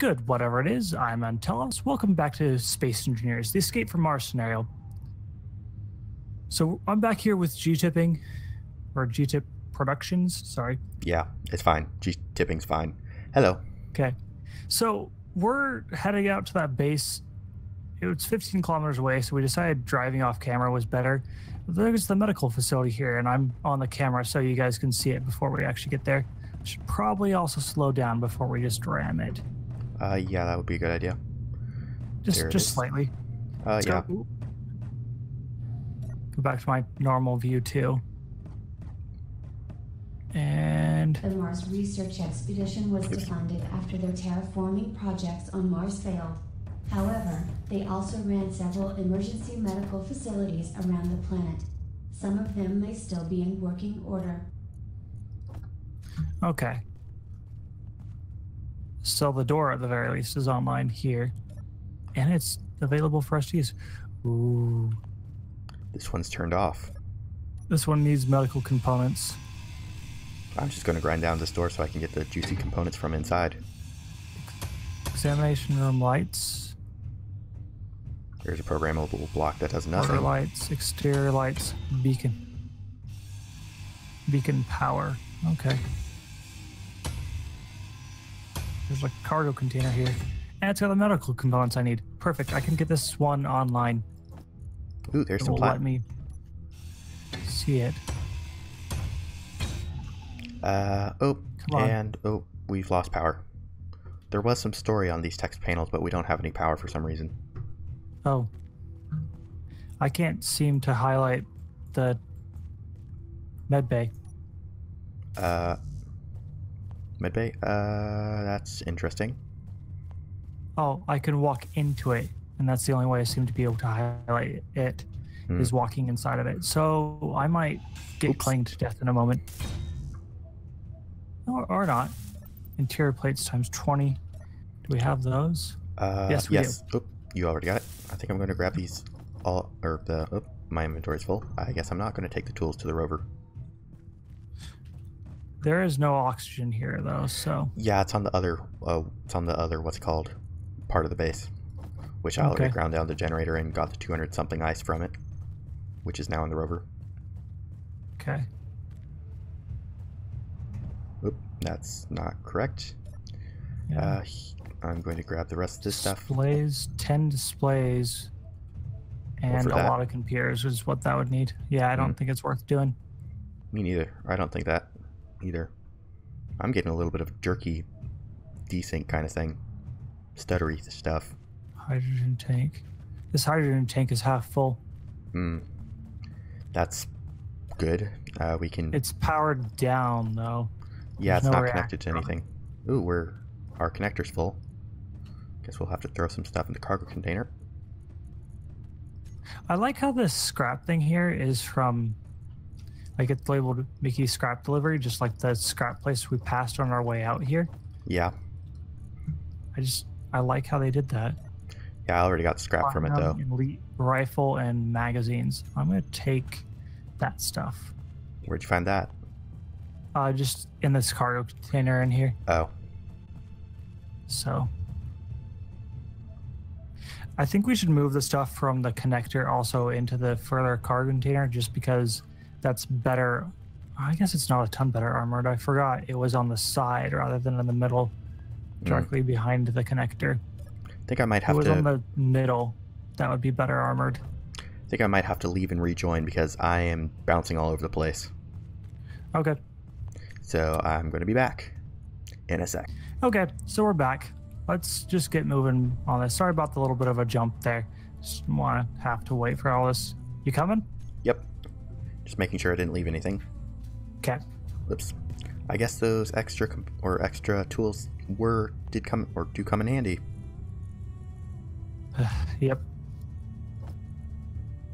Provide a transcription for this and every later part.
Good, whatever it is, I'm Antalous. Welcome back to Space Engineers, the Escape from Mars scenario. So I'm back here with G-Tipping, or G-Tip Productions, sorry. Yeah, it's fine. G tipping's fine. Hello. Okay. So we're heading out to that base. It was 15 kilometers away, so we decided driving off camera was better. There's the medical facility here, and I'm on the camera so you guys can see it before we actually get there. Should probably also slow down before we just ram it. Uh, yeah, that would be a good idea. Just just is. slightly. Uh, Let's yeah. Go. Go back to my normal view too. And The Mars research expedition was defunded after their terraforming projects on Mars failed. However, they also ran several emergency medical facilities around the planet. Some of them may still be in working order. okay. Door at the very least is online here. And it's available for us to use. Ooh. This one's turned off. This one needs medical components. I'm just going to grind down this door so I can get the juicy components from inside. Examination room lights. There's a programmable block that does nothing. lights, exterior lights, beacon. Beacon power. Okay. There's a cargo container here. And it's got the medical components I need. Perfect. I can get this one online. Ooh, there's It some will let me see it. Uh, oh, Come on. and oh, we've lost power. There was some story on these text panels, but we don't have any power for some reason. Oh. I can't seem to highlight the med bay. Uh, medbay. Uh, that's interesting. Oh, I can walk into it, and that's the only way I seem to be able to highlight it is Hmm. walking inside of it. So I might get Oops. clanged to death in a moment. Or, or not. Interior plates times 20. Do we have those? Uh, Yes, we do. yes. Oh, you already got it. I think I'm going to grab these all, or the. Oh, my inventory's full. I guess I'm not going to take the tools to the rover. There is no oxygen here, though, so. Yeah, it's on the other. Uh, it's on the other. What's called? Part of the base, which I already Okay. ground down the generator and got the 200 something ice from it, which is now in the rover. Okay. Oop, that's not correct. Yeah. Uh, I'm going to grab the rest of this stuff. Displays, 10 displays, and a that. lot of computers is what that would need. Yeah, I don't Hmm. think it's worth doing. Me neither. I don't think that either. I'm getting a little bit of jerky desync kind of thing. Stuttery stuff. Hydrogen tank. This hydrogen tank is half full. Hmm. That's good. Uh, we can. It's powered down, though. yeah, there's it's no not connected to anything. Ooh, we're our connector's full. Guess we'll have to throw some stuff in the cargo container. I like how this scrap thing here is from, like it's labeled Mickey Scrap Delivery, just like the scrap place we passed on our way out here. Yeah, I just, I like how they did that. yeah. I already got scrap from it though. Elite rifle and magazines. I'm gonna take that stuff. Where'd you find that? Uh, just in this cargo container in here. Oh, So I think we should move the stuff from the connector also into the further cargo container just because that's better. I guess it's not a ton better armored. I forgot it was on the side rather than in the middle, Mm. directly behind the connector. I think I might If it was to. on the middle, that would be better armored. I think I might have to leave and rejoin because I am bouncing all over the place. Okay. So I'm going to be back in a sec. Okay, so we're back. Let's just get moving on this. Sorry about the little bit of a jump there. Just want to have to wait for all this. You coming? Yep. Just making sure I didn't leave anything. Okay. Oops. I guess those extra comp- or extra tools were did come or do come in handy. Yep.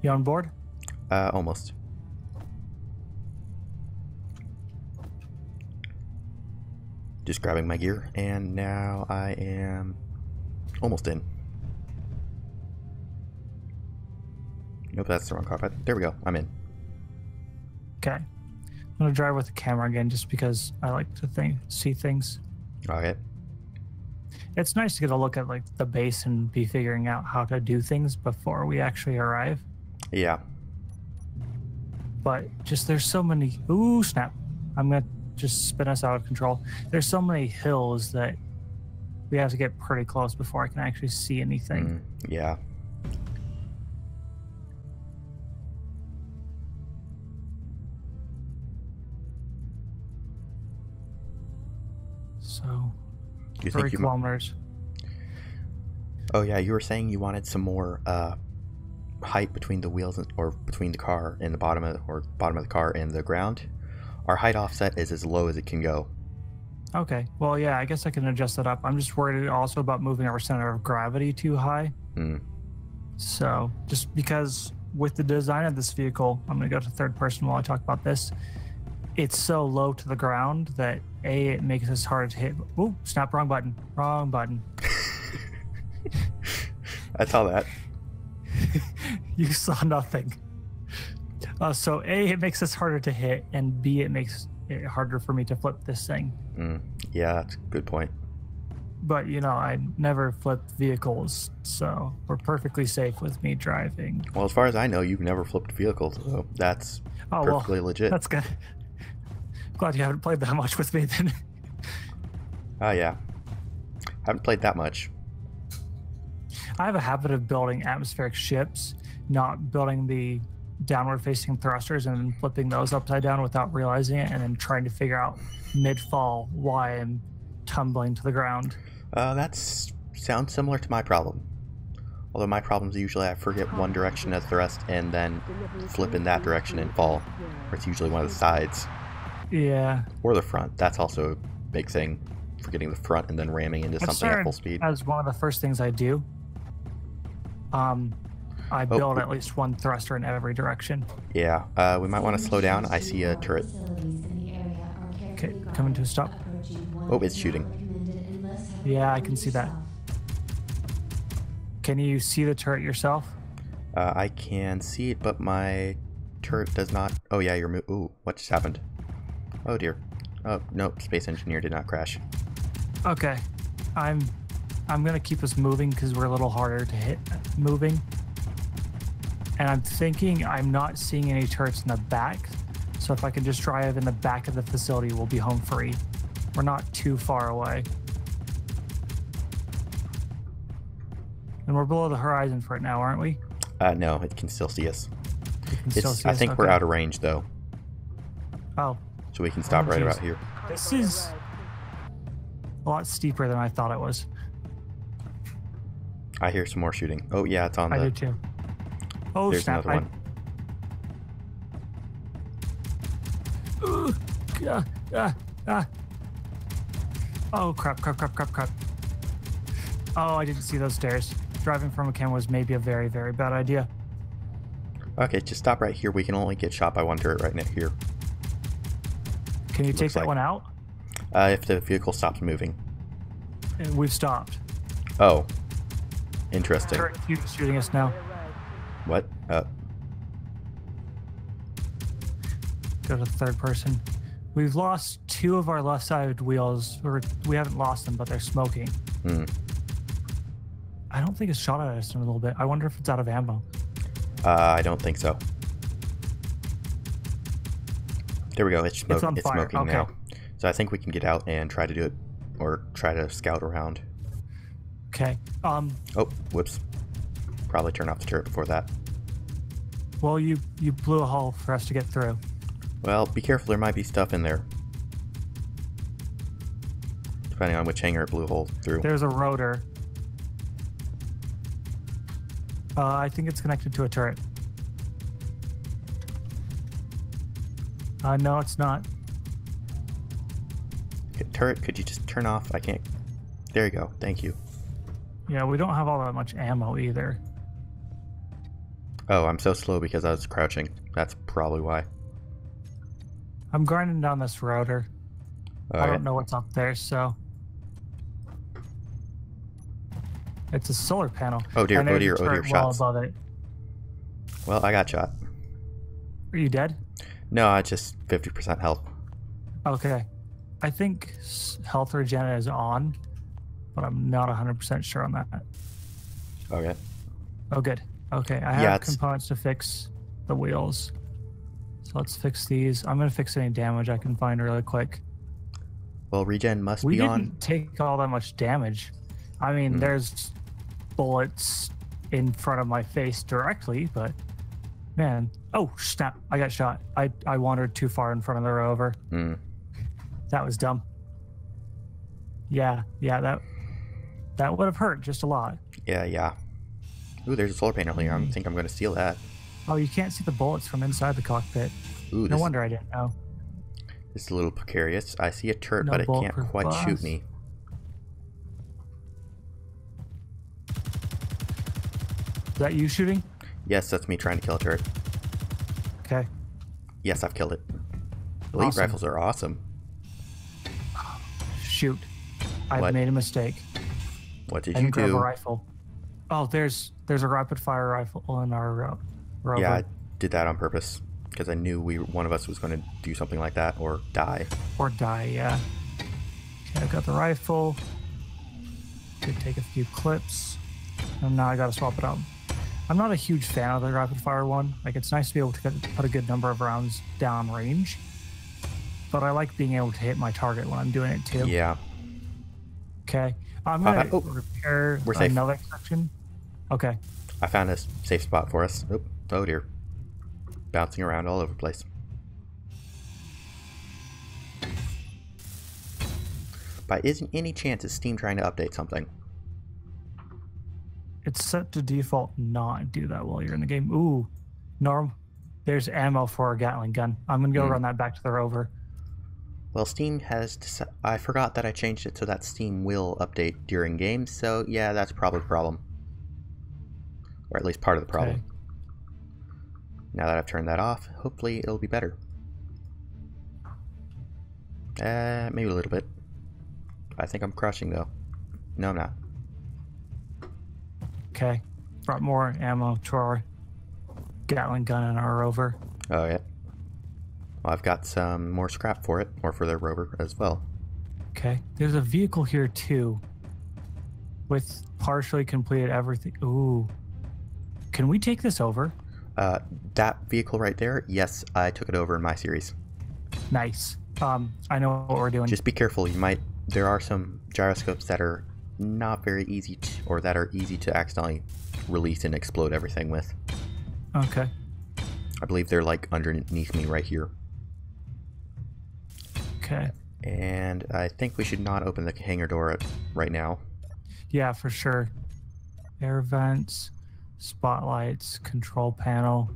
You on board? Uh, almost. Just grabbing my gear, and now I am almost in. Nope, that's the wrong cockpit. There we go. I'm in. Okay. I'm gonna drive with the camera again just because I like to think see things. Okay. It's nice to get a look at like the base and be figuring out how to do things before we actually arrive. Yeah. But just there's so many. Ooh, snap! I'm gonna just spin us out of control. There's so many hills that we have to get pretty close before I can actually see anything. Mm, yeah. You three you? kilometers. Oh yeah, you were saying you wanted some more uh, height between the wheels and, or between the car and the bottom of or bottom of the car and the ground. Our height offset is as low as it can go. Okay. Well, yeah, I guess I can adjust that up. I'm just worried also about moving our center of gravity too high. Hmm. So, just because with the design of this vehicle, I'm going to go to third person while I talk about this. It's so low to the ground that A, it makes us hard to hit. Ooh, snap, wrong button. Wrong button. I saw that. you saw nothing. Uh, so, A, it makes us harder to hit, and B, it makes it harder for me to flip this thing. Mm. Yeah, that's a good point. But, you know, I never flipped vehicles, so we're perfectly safe with me driving. Well, as far as I know, you've never flipped vehicles, so that's Oh, well, perfectly legit. that's good. Glad you haven't played that much with me then. Oh yeah, haven't played that much. I have a habit of building atmospheric ships, not building the downward facing thrusters and flipping those upside down without realizing it and then trying to figure out mid fall why I'm tumbling to the ground. Uh, that's sounds similar to my problem. Although my problems usually I forget one direction as thrust and then flip in that direction and fall. Or it's usually one of the sides Yeah. or the front. That's also a big thing. Forgetting the front and then ramming into something at full speed. as one of the first things I do. Um, I Oh, build we- at least one thruster in every direction. Yeah, uh, we might want to slow down. I see a turret. Okay, coming to a stop. Oh, it's shooting. Yeah, I can see that. Can you see the turret yourself? Uh, I can see it, but my turret does not. Oh yeah, you're. Mo- Ooh, what just happened? Oh dear. Oh no, space engineer did not crash. Okay, I'm I'm gonna keep us moving because we're a little harder to hit moving. And I'm thinking I'm not seeing any turrets in the back, so if I can just drive in the back of the facility, we'll be home free. We're not too far away. And we're below the horizon for it now, aren't we? Uh, no, it can still see us. Can still see I us, think we're out of range though, Oh, so we can stop Oh, right jeez. about here. this is a lot steeper than I thought it was. I hear some more shooting. Oh yeah, it's on I the. do too. Oh There's snap! another I, one. Ugh, ah, ah, ah. Oh crap! Crap! Crap! Crap! Crap! Oh, I didn't see those stairs. Driving from a camera was maybe a very, very bad idea. Okay, just stop right here. We can only get shot by one turret right now here. Can you take that like- one out? Uh, if the vehicle stops moving. And we've stopped. Oh, interesting. Two shooting us now. What? Uh, Go to third person. We've lost two of our left side wheels. Or we haven't lost them, but they're smoking. hmm. I don't think it's shot at us in a little bit. I wonder if it's out of ammo. uh, I don't think so. There we go. It's, smoke- on it's smoking Okay. now. So I think we can get out and try to do it, or try to scout around. Okay. Um. Oh, whoops. Probably turn off the turret before that. Well, you you blew a hole for us to get through. Well, be careful. There might be stuff in there. Depending on which hangar it blew a hole through. There's a rotor. Uh, I think it's connected to a turret. Uh, no, it's not. Okay, turret, could you just turn off? I can't. There you go. Thank you. Yeah, we don't have all that much ammo either. Oh, I'm so slow because I was crouching. That's probably why. I'm grinding down this rotor. I Alright. don't know what's up there, so. It's a solar panel. Oh dear, oh dear, oh dear, shots. Well, I got shot. Are you dead? No, I just 50% health. Okay. I think health regen is on but I'm not 100% sure on that. Okay. Oh, good. Okay, I have Yeah, components to fix the wheels. So let's fix these. I'm going to fix any damage I can find really quick. Well, regen must We be on. We didn't take all that much damage. I mean, Hmm. there's bullets in front of my face directly, but man, oh snap! I got shot. I I wandered too far in front of the rover. Mm. That was dumb. Yeah, yeah, that that would have hurt just a lot. Yeah, yeah. Ooh, there's a solar panel here. I think I'm going to steal that. Oh, you can't see the bullets from inside the cockpit. Ooh, No wonder I didn't know. this is a little precarious. I see a turret, No but it can't quite shoot me. Is that you shooting? Yes, that's me trying to kill a turret. Okay. Yes, I've killed it. Elite Awesome. rifles are awesome. Shoot. I've What? made a mistake. What did I you grab do? a rifle. Oh, there's there's a rapid fire rifle in our uh, rover. Yeah, I did that on purpose because I knew we one of us was going to do something like that or die. or die. Yeah. Okay, I've got the rifle. Could take a few clips, and now I got to swap it out. I'm not a huge fan of the rapid fire one. Like it's nice to be able to get, put a good number of rounds down range, but I like being able to hit my target when I'm doing it too. Yeah. Okay. I'm Uh, gonna oh, repair we're safe. another section. Okay. I found a safe spot for us. Oop. Oh dear. Bouncing around all over the place. By isn't any chance is Steam trying to update something? It's set to default not do that while you're in the game. Ooh, Norm, there's ammo for a Gatling gun. I'm gonna go Hmm. run that back to the rover. Well, Steam has. Deci- I forgot that I changed it so that Steam will update during games. So yeah, that's probably the problem, or at least part of the problem. Okay. Now that I've turned that off, hopefully it'll be better. Uh, maybe a little bit. I think I'm crushing though. No, I'm not. Okay. Brought more ammo to our Gatling gun and our rover. Oh yeah. Well, I've got some more scrap for it, or for the rover as well. Okay. There's a vehicle here too. With partially completed everything. Ooh. Can we take this over? Uh, that vehicle right there. Yes, I took it over in my series. Nice. Um, I know what we're doing. Just be careful. You might. There are some gyroscopes that are not very easy to, or that are easy to accidentally release and explode everything with. okay. I believe they're like underneath me right here. Okay. And I think we should not open the hangar door right now. Yeah, for sure. Air vents, spotlights, control panel.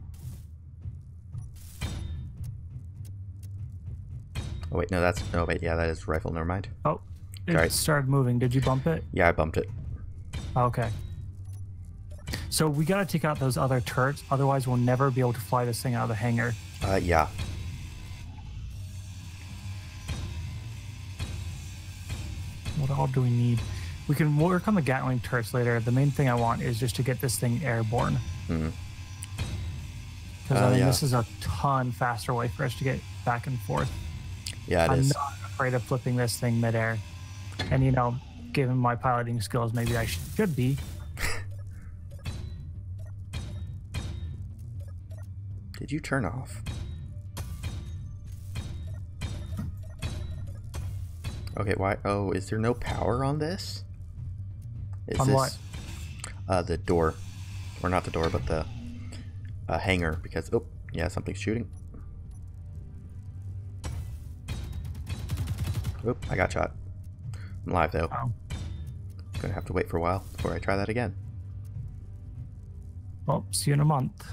Oh wait, no, that's no wait, yeah, that is rifle. Never mind. Oh, it Alright. started moving. Did you bump it? Yeah, I bumped it. Okay. So we gotta take out those other turrets, otherwise we'll never be able to fly this thing out of the hangar. Uh, yeah. What all do we need? We can work on the Gatling turrets later. The main thing I want is just to get this thing airborne. Hmm. Because Uh, I mean, yeah. this is a ton faster way for us to get back and forth. Yeah, it I'm is. not afraid of flipping this thing midair. And you know, given my piloting skills, maybe I should be. Did you turn off? Okay, why? Oh, is there no power on this? Is On this what? uh the door, or not the door, but the uh, hangar? Because oh, yeah, something's shooting. Oop, I got shot. I'm live though. Oh, Gonna have to wait for a while before I try that again. well, see you in a month.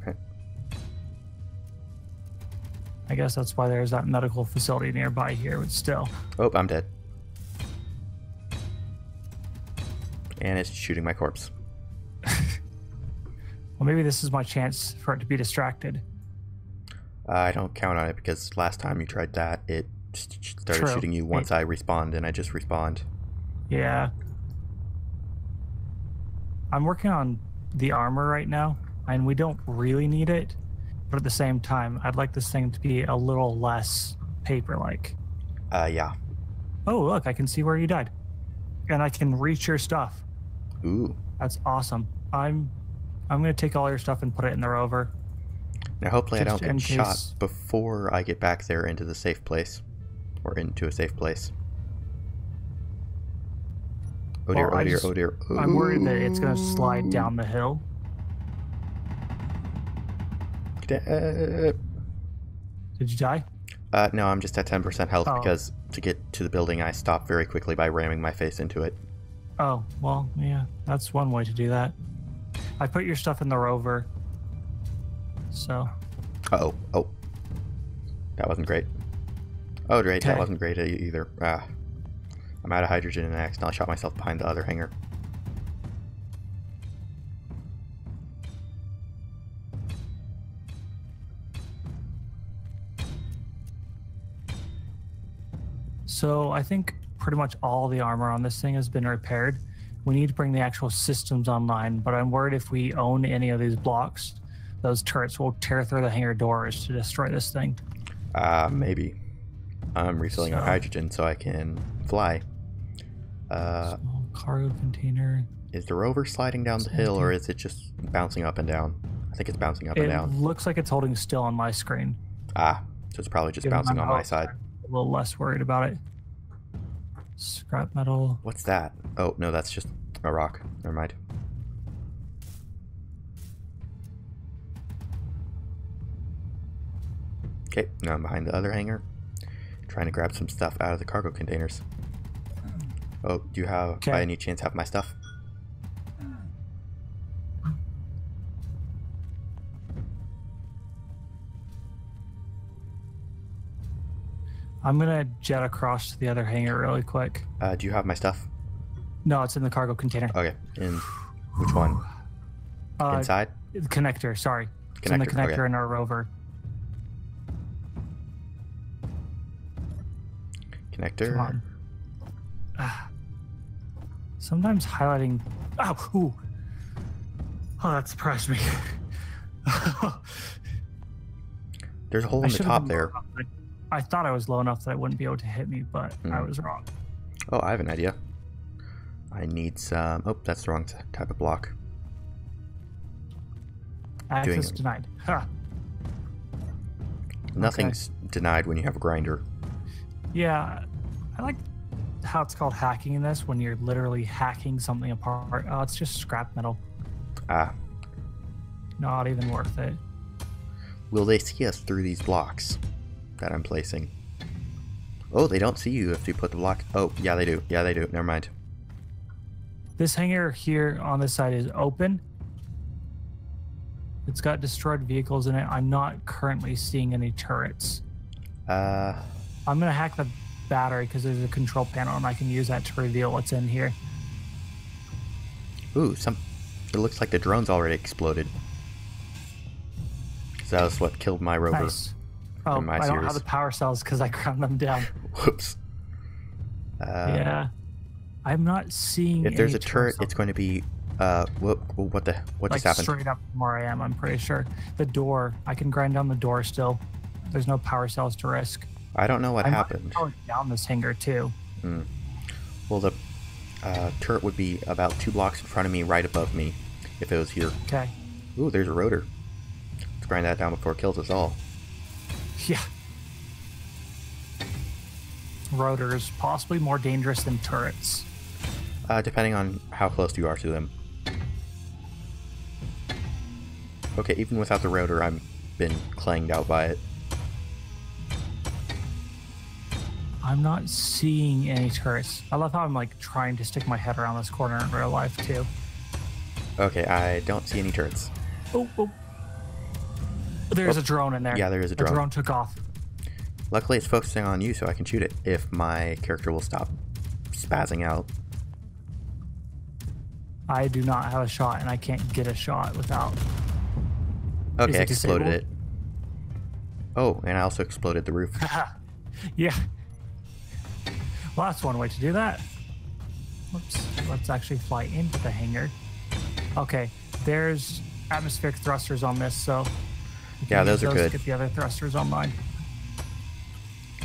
Okay. I guess that's why there's that medical facility nearby here, but still. Oh, I'm dead. And it's shooting my corpse. Well, maybe this is my chance for it to be distracted. I don't count on it because last time you tried that, it started True. shooting you once I respawned, and I just respawned. Yeah. I'm working on the armor right now, and we don't really need it. But at the same time, I'd like this thing to be a little less paper like. Uh, yeah. Oh, look, I can see where you died. and I can reach your stuff. Ooh. That's awesome. I'm I'm gonna take all your stuff and put it in the rover. Now, hopefully, I don't get shot case- before I get back there into the safe place, or into a safe place. Oh dear! Well, oh dear! just- oh dear! I'm worried that it's gonna slide down the hill. Uh, Did you die? Uh, no, I'm just at 10% health Oh. because to get to the building, I stopped very quickly by ramming my face into it. Oh, well, yeah, that's one way to do that. I put your stuff in the rover. So, Uh-oh. Oh. That wasn't great. Oh, great. That wasn't great either. Ah. I'm out of hydrogen and I accidentally shot myself behind the other hangar. so I think pretty much all the armor on this thing has been repaired. We need to bring the actual systems online, but I'm worried if we own any of these blocks, those turrets will tear through the hangar doors to destroy this thing. Uh, maybe. I'm refilling our So- hydrogen so I can fly. Uh, Small cargo container. is the rover sliding down the hill or is it just bouncing up and down? I think it's bouncing up and down. It looks like it's holding still on my screen. Ah, so it's probably just Given bouncing on my side. A little less worried about it. Scrap metal. What's that? Oh, no, that's just a rock. Never mind. Okay, now I'm behind the other hangar, trying to grab some stuff out of the cargo containers. Oh, do you have, by Okay. any chance, have my stuff? I'm gonna jet across to the other hangar really quick. Uh, do you have my stuff? No, it's in the cargo container. Okay, in which one? Uh, Inside? the connector. Sorry, it's in the Connector, okay. connector in our rover. Connector? Come on. Ah. Sometimes highlighting. Oh, ooh. Oh, that surprised me. There's a hole I in the top there. enough. I thought I was low enough that it wouldn't be able to hit me, but I Hmm. was wrong. Oh, I have an idea. I need some. Oh, that's the wrong type of block. Access it. denied. Ha. Nothing's denied when you have a grinder. Yeah, I like how it's called hacking in this when you're literally hacking something apart. Oh, it's just scrap metal. Ah, Not even worth it. will they see us through these blocks that I'm placing? Oh, they don't see you if you put the block. Oh, yeah, they do. Yeah, they do. Never mind. This hangar here on this side is open. It's got destroyed vehicles in it. I'm not currently seeing any turrets. Uh, I'm gonna hack the battery because there's a control panel and I can use that to reveal what's in here. ooh, some. It looks like the drone's already exploded. 'Cause that was what killed my rover. Nice. Oh, my I don't have the power cells because I ground them down. Whoops. Uh, yeah, I'm not seeing. If there's a turret, it's going to be. Uh, what? What the? What like just happened? straight up from where I am. I'm pretty sure the door. I can grind down the door still. There's no power cells to risk. I don't know what I happened. down this hangar too. Well, the uh, turret would be about two blocks in front of me, right above me, if it was here. Okay. Ooh, there's a rotor. Let's grind that down before it kills us all. Yeah. Rotors possibly more dangerous than turrets. Uh, depending on how close you are to them. Okay, even without the rotor, I've been clanged out by it. I'm not seeing any turrets. I love how I'm like trying to stick my head around this corner in real life too. Okay, I don't see any turrets. Oh, oh. There's Oh. a drone in there. Yeah, there is a The drone. drone took off. Luckily, it's focusing on you, so I can shoot it if my character will stop spazzing out. I do not have a shot, and I can't get a shot without. Okay, I exploded disabled? it. Oh, and I also exploded the roof. yeah. Well, that's one way to do that. Whoops. Let's actually fly into the hangar. Okay, there's atmospheric thrusters on this, so. Yeah, use those are good. Get the other thrusters online.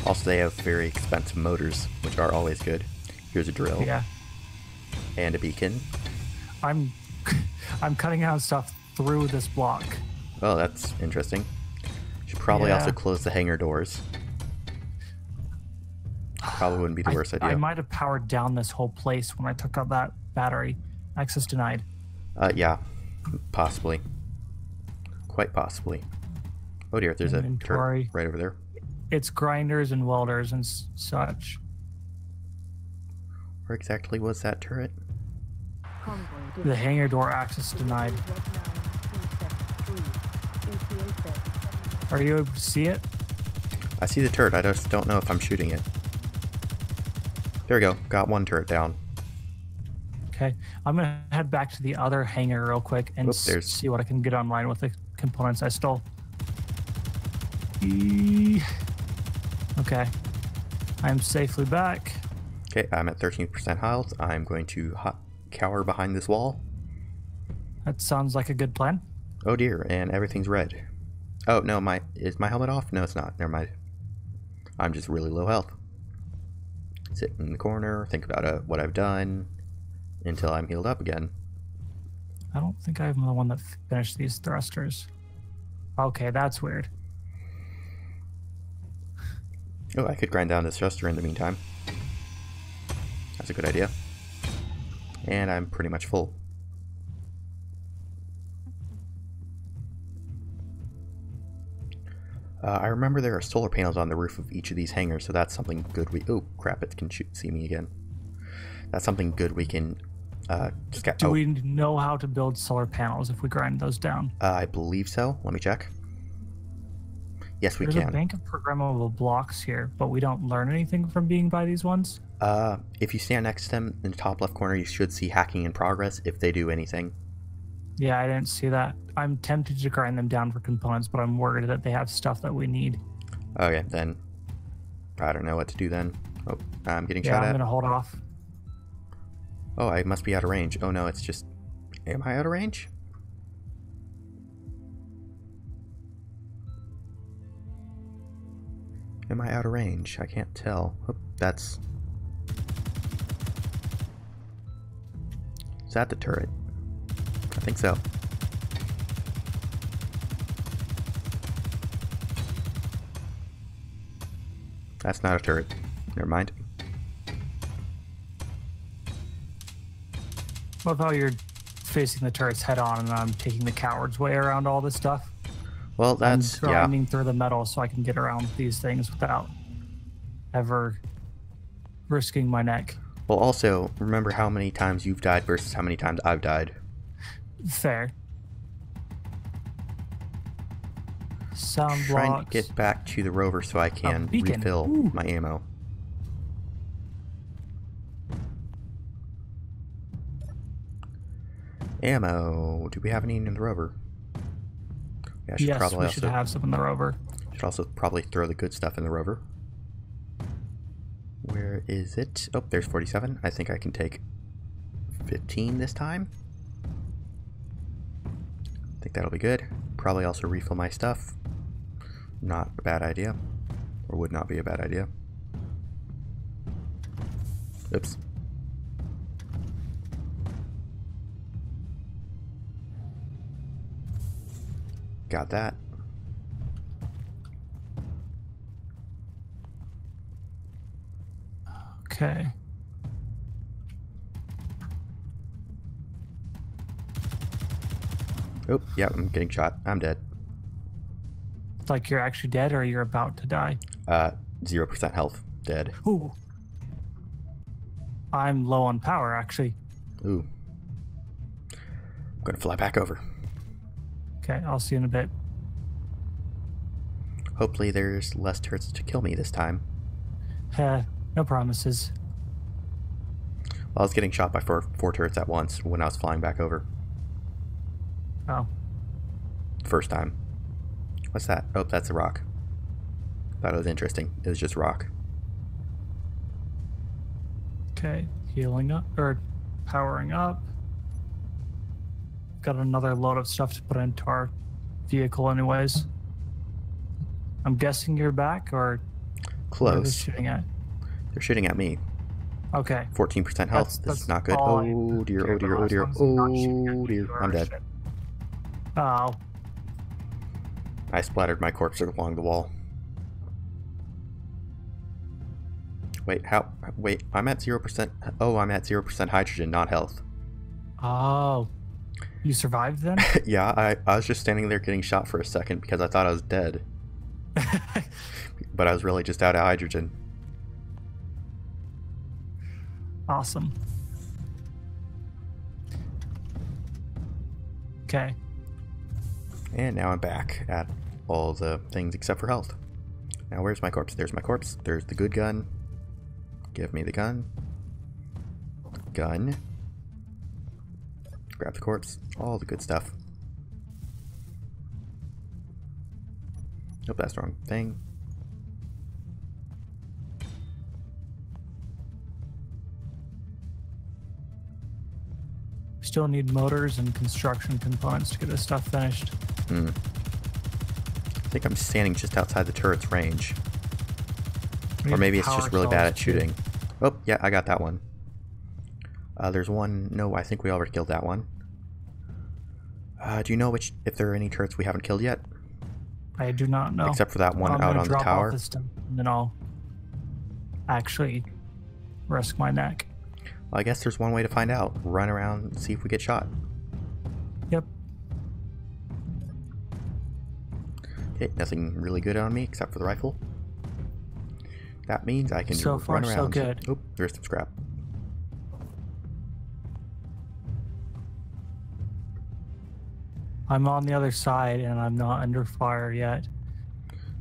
Also, they have very expensive motors, which are always good. Here's a drill. Yeah. And a beacon. I'm I'm cutting out stuff through this block. Oh, that's interesting. Should probably Yeah. also close the hangar doors. Probably wouldn't be the I- worst idea. I, might have powered down this whole place when I took out that battery. Access denied. Uh, yeah, possibly. Quite possibly. Oh dear, there's a turret right over there. It's grinders and welders and such. Where exactly was that turret? The hangar door access denied. Are you able to see it? I see the turret, I just don't know if I'm shooting it. There we go, got one turret down. Okay, I'm gonna head back to the other hangar real quick and Oop, see what I can get online with the components I stole. Eee. Okay, I'm safely back. Okay, I'm at 13% health. I'm going to cower behind this wall. That sounds like a good plan. Oh dear, and everything's red. Oh no, my is my helmet off? No, it's not. Never mind. I'm just really low health. Sit in the corner, think about uh, what I've done until I'm healed up again. I don't think I'm the one that finished these thrusters. Okay, that's weird. Oh, I could grind down this thruster in the meantime. That's a good idea. And I'm pretty much full. Uh, I remember there are solar panels on the roof of each of these hangars, so that's something good we. Oh crap! It can shoot, see me again. That's something good we can. Uh, sca- Do oh, we know how to build solar panels if we grind those down? uh, I believe so. Let me check. Yes, we There's a bank of programmable blocks here, but we don't learn anything from being by these ones. Uh, if you stand next to them in the top left corner, you should see hacking in progress if they do anything. Yeah, I didn't see that. I'm tempted to grind them down for components, but I'm worried that they have stuff that we need. Okay, then I don't know what to do then. Oh, I'm getting Yeah, shot I'm at. gonna hold off. Oh, I must be out of range. Oh no, it's just. Am I out of range? Am I out of range? I can't tell. Oh, that's. Is that the turret? I think so. That's not a turret. Never mind. What how you're facing the turrets head on and I'm taking the coward's way around all this stuff? Well, I'm that's yeah. grinding through the metal so I can get around these things without ever risking my neck. Well, also remember how many times you've died versus how many times I've died. Fair. Sound Trying blocks. to get back to the rover so I can refill Ooh. my ammo. Ammo. Do we have any in the rover? Yeah, I should yes, probably we also should have some in the rover. should also probably throw the good stuff in the rover. Where is it? Oh, there's 47. I think I can take 15 this time. That'll be good. Probably also refill my stuff. Not a bad idea. Or would not be a bad idea. Oops. Got that. Okay. Oh, yeah, I'm getting shot. I'm dead. It's like you're actually dead or you're about to die. Uh, 0% health. Dead. Ooh. I'm low on power, actually. Ooh. I'm gonna fly back over. Okay, I'll see you in a bit. Hopefully there's less turrets to kill me this time. Heh, no promises. Well, I was getting shot by four, four turrets at once when I was flying back over. Oh, First time. What's that? Oh, that's a rock. Thought it was interesting. It was just rock. okay. Healing up, or powering up. Got another load of stuff to put into our vehicle, anyways. I'm guessing you're back, or where are they Close. shooting at? They're shooting at me. Okay. 14% health. That's, this that's is not good. Oh, oh dear, oh dear, oh dear, oh dear. I'm oh, dead. Oh. I splattered my corpse along the wall. Wait, how? Wait, I'm at 0%. Oh, I'm at 0% hydrogen, not health. Oh. You survived then? yeah, I, I was just standing there getting shot for a second because I thought I was dead. but I was really just out of hydrogen. Awesome. Okay. And now I'm back at all the things except for health. Now where's my corpse? There's my corpse. There's the good gun. Give me the gun. Gun. Grab the corpse. All the good stuff. Nope, that's the wrong thing. Still need motors and construction components to get this stuff finished. Hmm. I think I'm standing just outside the turret's range. Or maybe it's just really bad at shooting. Oh, yeah, I got that one. Uh, there's one. No, I think we already killed that one. Uh, do you know which if there are any turrets we haven't killed yet? I do not know. Except for that one I'm out on the tower. Off and then I'll actually risk my neck. Well, I guess there's one way to find out. Run around and see if we get shot. Okay, nothing really good on me except for the rifle. That means I can so far, run around. So good. Oop, there's some scrap. I'm on the other side and I'm not under fire yet.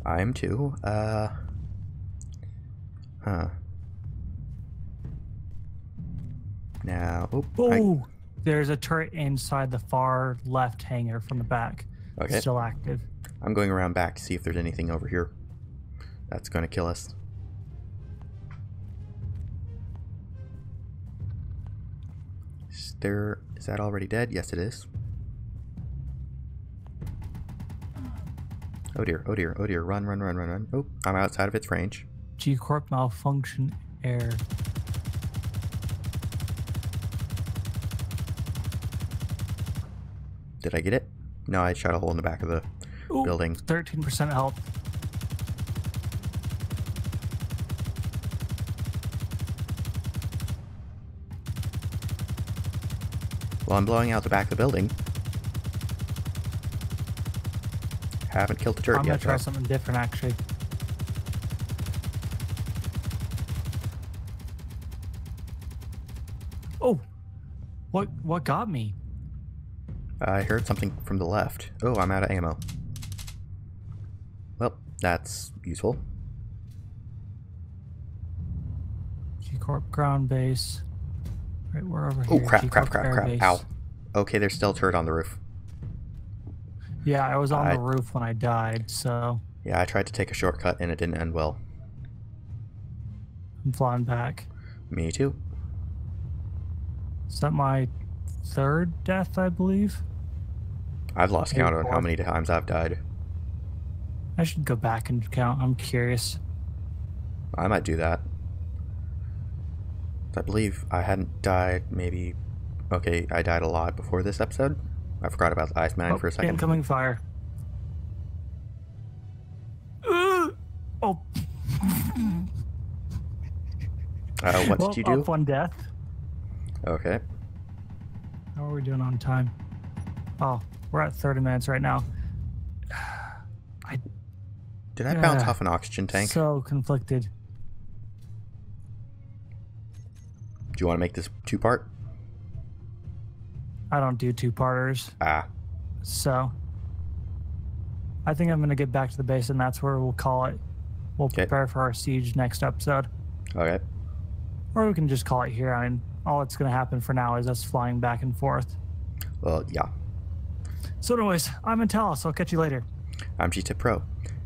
I am too. Uh. Huh. Now. Oh, I... there's a turret inside the far left hangar from the back. Okay. Still active. I'm going around back to see if there's anything over here that's going to kill us. Is there. Is that already dead? Yes, it is. Oh dear, oh dear, oh dear. Run, run, run, run, run. Oh, I'm outside of its range. G Corp malfunction error. Did I get it? No, I shot a hole in the back of the Ooh, building. 13% health. Well, I'm blowing out the back of the building. Haven't killed the turret I'm yet. I'm gonna try something different, actually. Oh, what what got me? I heard something from the left. Oh, I'm out of ammo. That's useful. G-Corp ground base. Right, we're over here. Oh, crap, crap, crap, crap. Base. Ow. Okay, there's still a turret on the roof. Yeah, I was on I, the roof when I died, so. Yeah, I tried to take a shortcut and it didn't end well. I'm flying back. Me too. Is that my third death, I believe? I've lost count on how many times I've died. I should go back and count. I'm curious. I might do that. I believe I hadn't died maybe. Okay, I died a lot before this episode. I forgot about the Iceman oh, for a second. Incoming fire. Uh, oh. Uh, what well, did you do? Up on death. Okay. How are we doing on time? Oh, we're at 30 minutes right now. Did I uh, bounce off an oxygen tank? So conflicted. Do you want to make this two part? I don't do two parters. Ah. So I think I'm going to get back to the base, and that's where we'll call it. We'll okay. prepare for our siege next episode. Okay. Or we can just call it here. I mean, all that's going to happen for now is us flying back and forth. Well, yeah. So, anyways, I'm Antalous. I'll catch you later. I'm GTIP Pro.